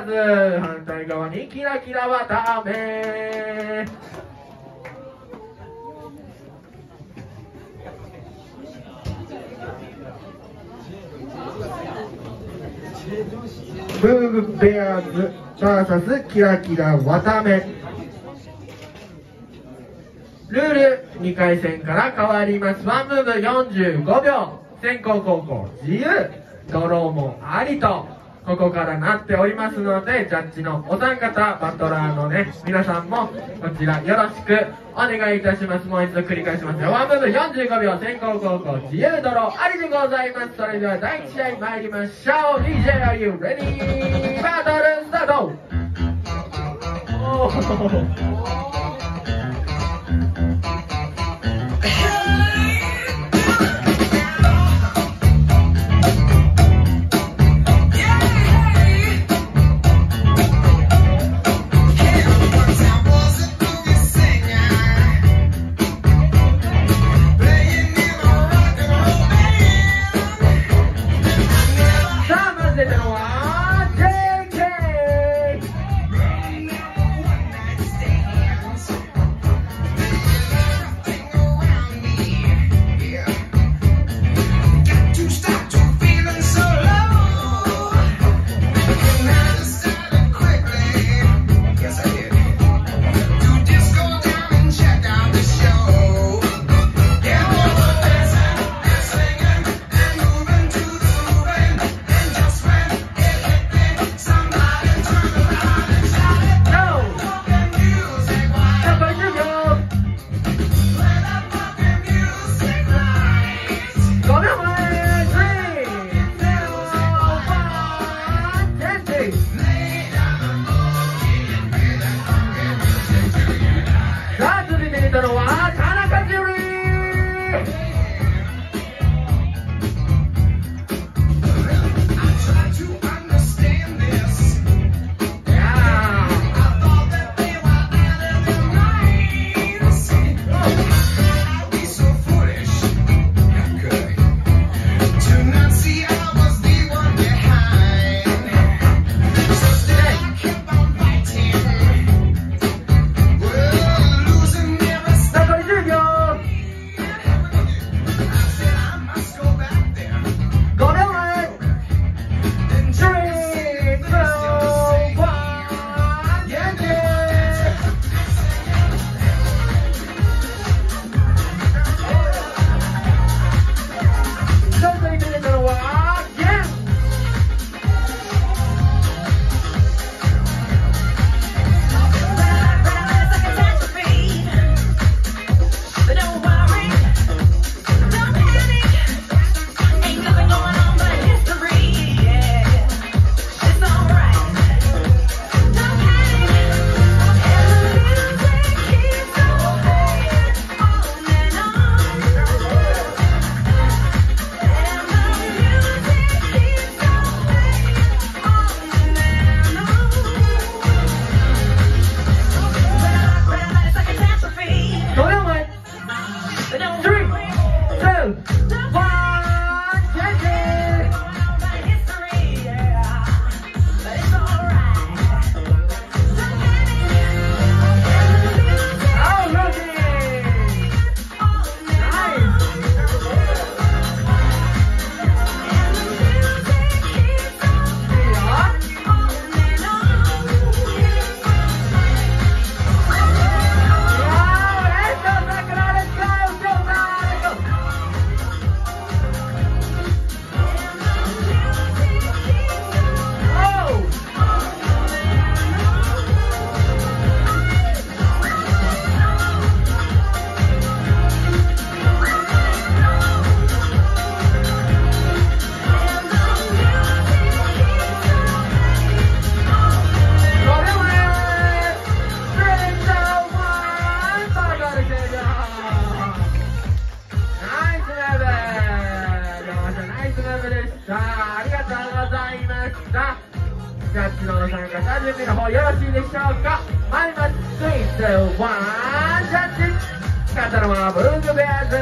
ーズ反対側にキラキラわたあめブーブベアーズ VS キラキラわたあめルール2回戦から変わります。ワンムーブ45秒。先攻後攻自由。ドローもありと。ここからなっておりますのでジャッジのお三方バトラーのね皆さんもこちらよろしくお願いいたします。もう一度繰り返しますよ。ワンムーブ45秒先攻後攻自由ドローありでございます。それでは第1試合参りましょう。DJ are you ready? バトルスタート!おー。ジャッジの参加者準備の方よろしいでしょうか？はい、まず、3、2、1、ジャッジ。勝ったのはブルーズベアーズ。